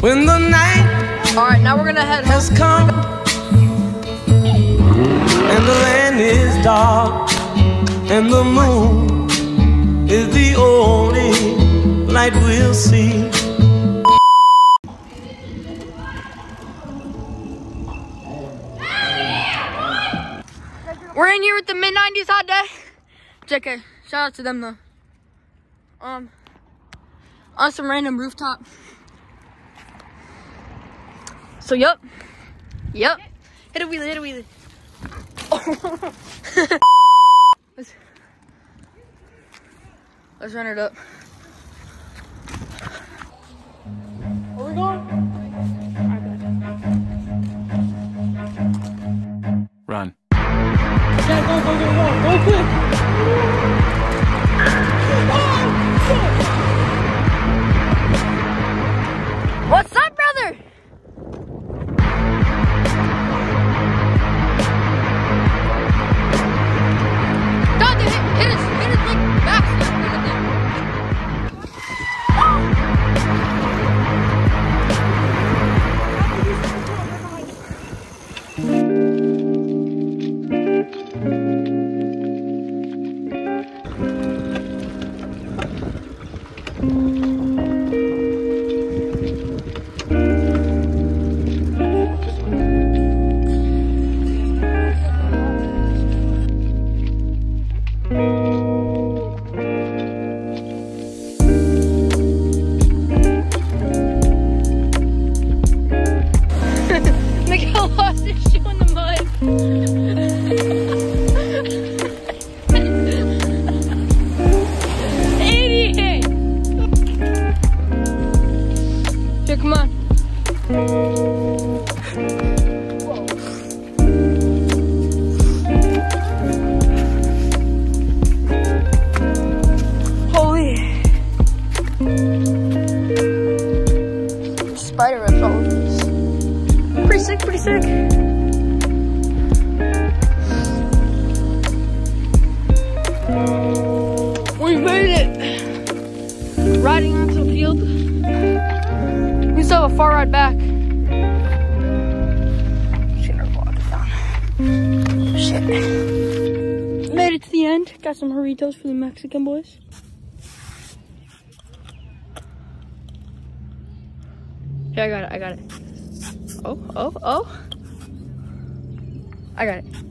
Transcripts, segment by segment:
When the night All right, now we're gonna head home. has come and the land is dark and the moon is the only light we'll see. We're in here with the mid 90s hot day. JK, shout out to them though. Um, on some random rooftop. So, yep, Yup. Hit a wheelie, hit a wheelie. let's, let's run it up. 嗯。We made it! Riding onto the field. We still have a far ride back. Shit. Made it to the end. Got some burritos for the Mexican boys. Here, I got it, I got it. Oh, oh, oh. I got it.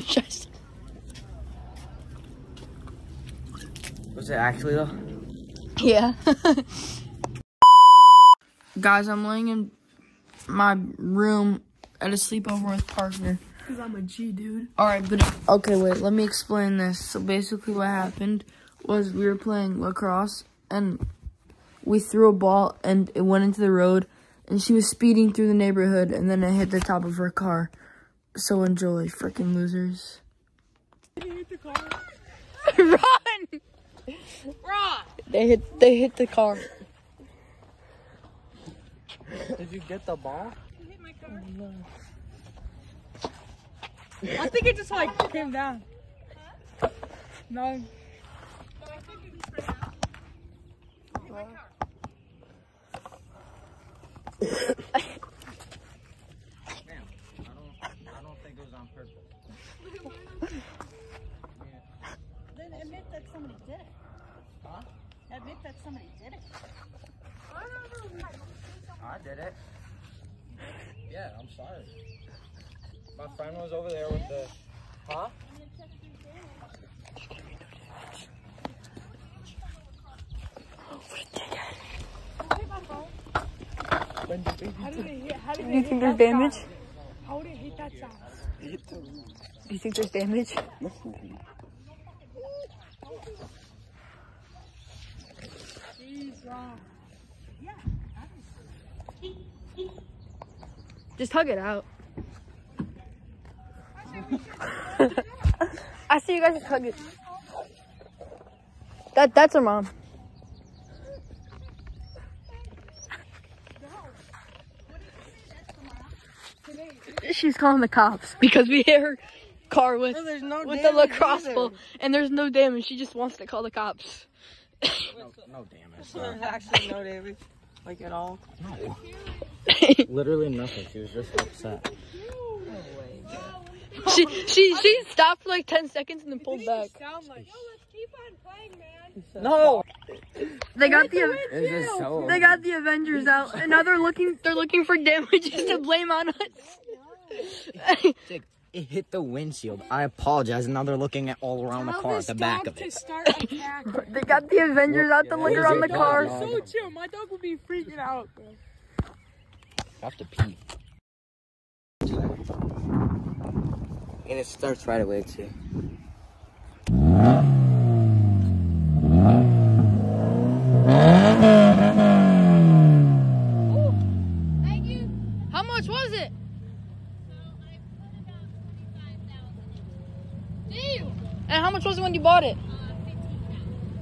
Just Was it actually though? Yeah. Guys, I'm laying in my room at a sleepover with partner. Cause I'm a G dude. All right, but okay, wait. Let me explain this. So basically, what happened was we were playing lacrosse and we threw a ball and it went into the road, and she was speeding through the neighborhood, and then it hit the top of her car. So enjoy, freaking losers. Run! Run! They hit. They hit the car. Did you get the ball? I think it just like came down. No. I don't think it was on purpose. Then admit that somebody did it. Huh? Admit that somebody did it. I did it. Yeah, I'm sorry. My friend was over there with the. Huh? How did it hit? How did Do it you think there's damage? How did it hit that side? Do you think there's damage? Just hug it out. I see you guys just hug it. That that's her mom. She's calling the cops because we hit her car with there's no with the lacrosse ball, and there's no damage. She just wants to call the cops. No, no damage. There's actually no damage, like at all. No. Literally nothing. She was just upset. she she she stopped for like ten seconds and then pulled back. Like No. They got the so. they got the Avengers out, and now they're looking they're looking for damages to blame on us. It hit the windshield. I apologize. Now they're looking at all around the car at the back of it. start. They got the Avengers out to look around it the car. dog? so chill. My dog would be freaking out. Bro. have to pee. And it starts right away too. How much was it? And how much was it when you bought it?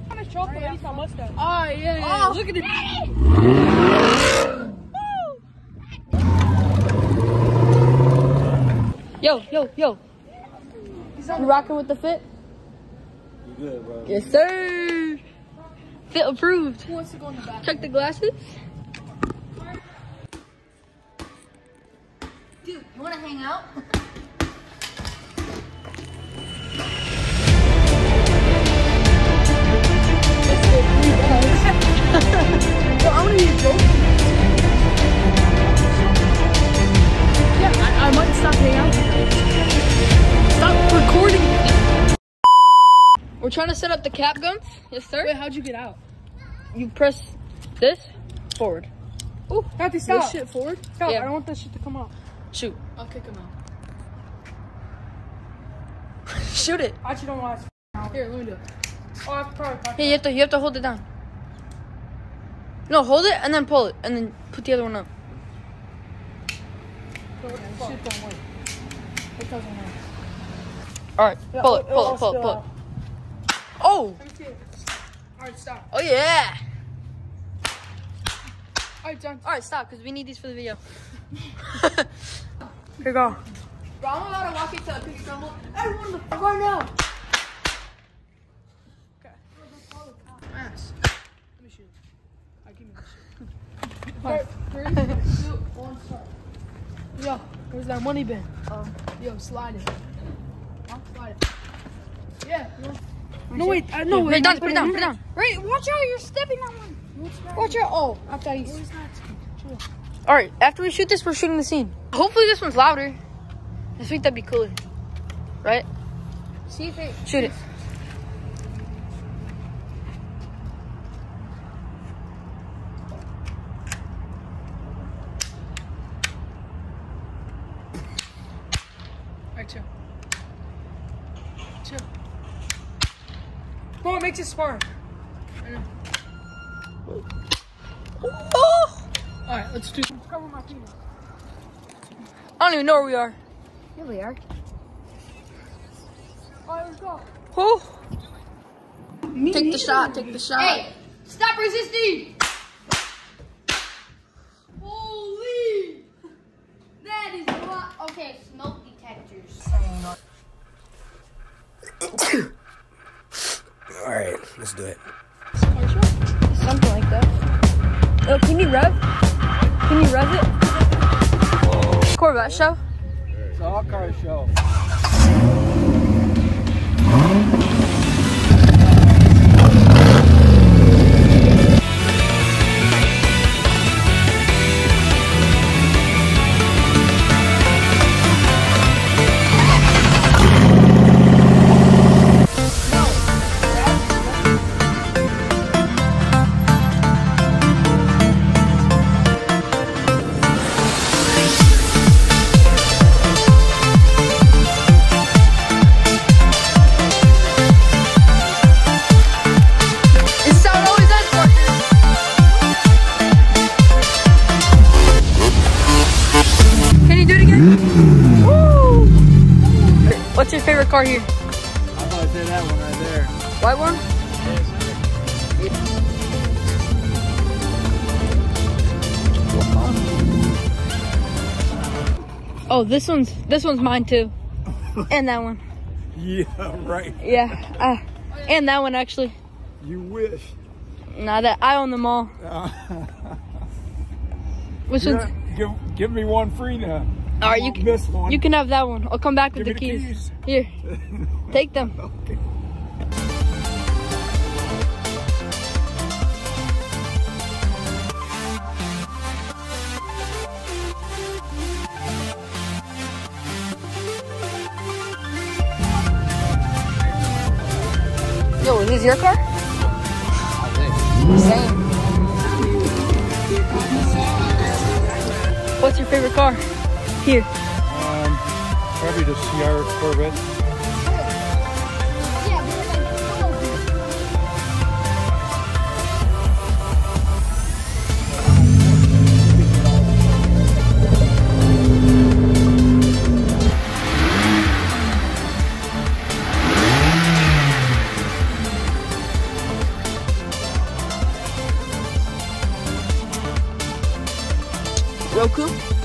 How much chocolate is my mustache? Oh yeah, yeah. Look at it. Yo, yo, yo. You rocking with the fit? You good, bro? Yes, sir. Fit approved. Who wants to go in the back? Check the glasses. Dude, you wanna hang out? trying to set up the cap guns. Yes, sir. Wait, how'd you get out? You press this forward. Kathy, stop. This shit forward. Stop. Yeah. I don't want that shit to come out. Shoot. I'll kick him out. Shoot it. I actually don't want to. Here, let me do it. Oh, I have probably talk. Hey, you have to you have to hold it down. No, hold it and then pull it and then put the other one up. Shit don't work. It doesn't work. All right, Yeah, pull it, pull it, pull it, pull it. Oh, Let me see it. Alright, stop. oh yeah. Alright, done. All right, stop because we need these for the video. Here you go. Bro, I'm about to walk into a cookie crumble. Everyone the fuck right now. Ass. Let me shoot. Alright, give me this. Alright, three, two, one, start. Yo, where's that money bin? Um, yo, slide it. Huh? Slide it. Yeah. No, wait, uh, no, wait. it down, put it down, put it down. Right, watch out, you're stepping on one. Watch out. Oh, I thought you. All right, after we shoot this, we're shooting the scene. Hopefully this one's louder. I think that'd be cooler, right? See if it. Shoot it. Bro, it makes it. Oh! Alright, let's do. Cover my penis. I don't even know where we are. Here we are. Alright, let's go. Oh! Take the shot. Take the shot. Hey, stop resisting! That. Oh, can you rev? Can you rev it? Corvette show. It's a hot car show. Favorite car here? I'm gonna say that one right there. White one? Oh, this one's this one's mine too, and that one. Yeah, right. Yeah, uh, and that one actually. You wish. Nah, that I own them all. Which Yeah, one's? give, give me one free now. All right, you can miss one. you can have that one. I'll come back with Give the me the keys. keys. Here, take them. Okay. Yo, is this your car? Same. What's your favorite car? probably the C8 Corvette. Roku